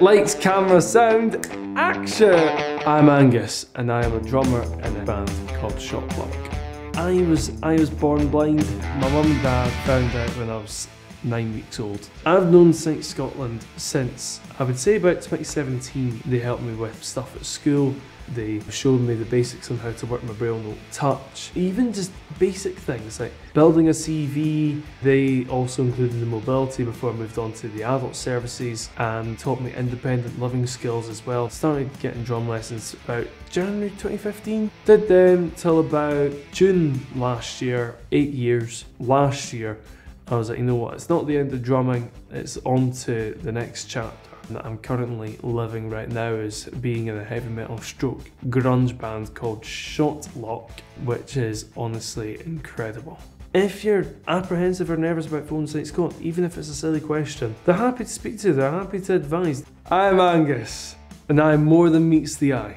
Lights, camera, sound, action! I'm Angus, and I am a drummer in a band called Shotblock. I was I was born blind. My mum and dad found out when I was nine weeks old. I've known Sight Scotland since I would say about 2017. They helped me with stuff at school. They showed me the basics on how to work my braille note touch, even just basic things like building a CV. They also included the mobility before I moved on to the adult services and taught me independent living skills as well. Started getting drum lessons about January 2015. Did them till about June last year, eight years. Last year, I was like, you know what, it's not the end of drumming, it's on to the next chapter that I'm currently living right now is being in a heavy metal stroke grunge band called Shotlock, which is honestly incredible. If you're apprehensive or nervous about phone Sight Scott, even if it's a silly question, they're happy to speak to you, they're happy to advise. I'm Angus, and I'm more than meets the eye.